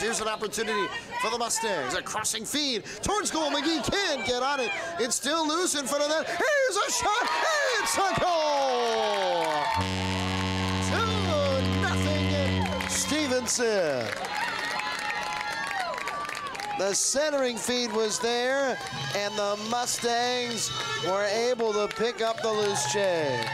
Here's an opportunity for the Mustangs. A crossing feed towards goal. McGee can't get on it. It's still loose in front of that. Here's a shot. It's a goal. Two nothing. Stevenson. The centering feed was there, and the Mustangs were able to pick up the loose change.